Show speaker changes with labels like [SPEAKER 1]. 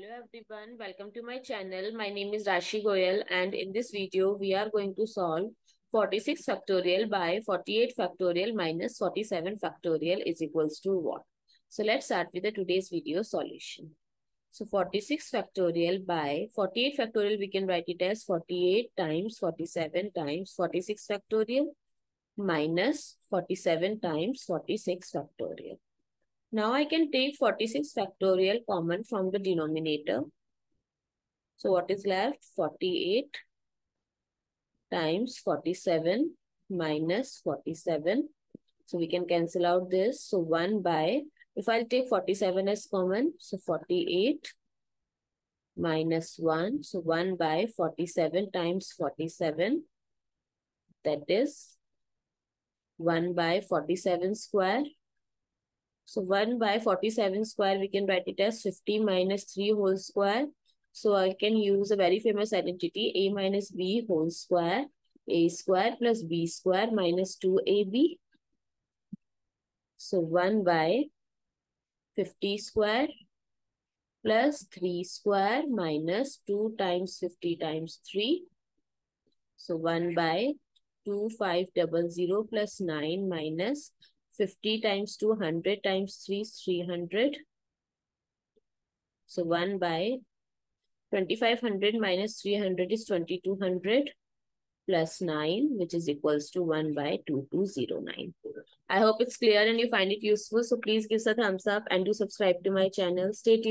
[SPEAKER 1] Hello everyone, welcome to my channel. My name is Rashi Goel and in this video we are going to solve 46 factorial by 48 factorial minus 47 factorial is equals to what? So let's start with the today's video solution. So 46 factorial by 48 factorial we can write it as 48 times 47 times 46 factorial minus 47 times 46 factorial. Now I can take 46 factorial common from the denominator. So what is left? 48 times 47 minus 47. So we can cancel out this. So 1 by, if I'll take 47 as common, so 48 minus 1. So 1 by 47 times 47. That is 1 by 47 square so 1 by 47 square, we can write it as 50 minus 3 whole square. So I can use a very famous identity, a minus b whole square, a square plus b square minus 2ab. So 1 by 50 square plus 3 square minus 2 times 50 times 3. So 1 by 2500 plus 9 minus 50 times 200 times 3 300. So 1 by 2500 minus 300 is 2200 plus 9 which is equals to 1 by 2209. I hope it's clear and you find it useful. So please give us a thumbs up and do subscribe to my channel. Stay tuned.